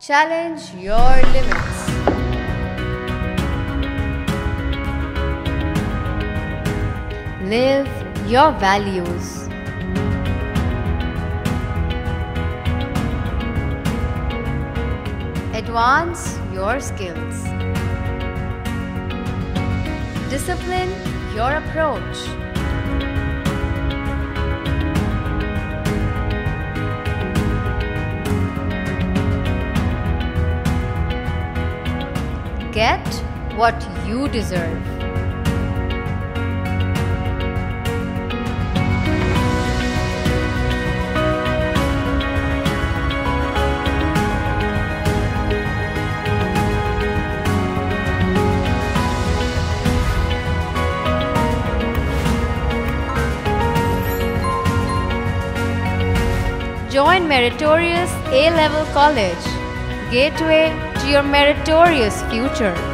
Challenge your limits. Live your values. Advance your skills. Discipline your approach. Get what you deserve. Join Meritorious A Level College, gateway your meritorious future.